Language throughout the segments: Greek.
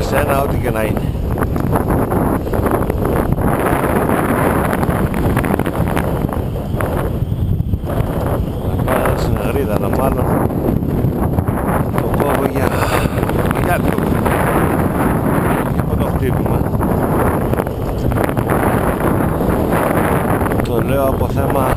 σένα ό,τι και να είναι. Να πάω στην αγρίδα να μάλλον το κόβω για, για το, το χτύπημα. Το λέω από θέμα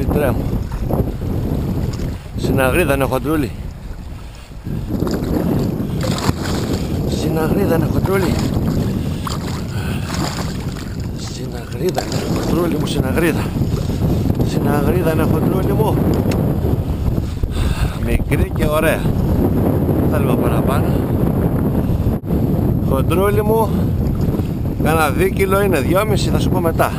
Χοντρούλι τρέμω. Στην αγρίδα είναι χοντρούλι. Στην αγρίδα είναι χοντρούλι. Στην αγρίδα είναι χοντρούλι μου, στην αγρίδα. Στην αγρίδα είναι χοντρούλι μου. Μικρή και ωραία. Θέλουμε παραπάνω. Χοντρούλι μου. Κάνα δίκυλο είναι δυόμιση, θα σου πω μετά.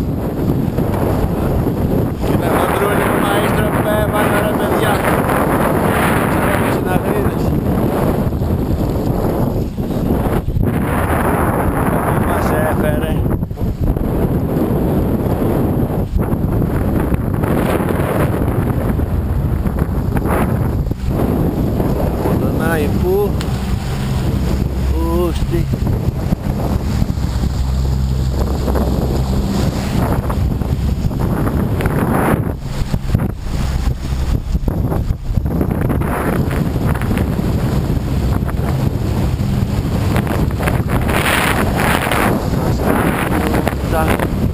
जाना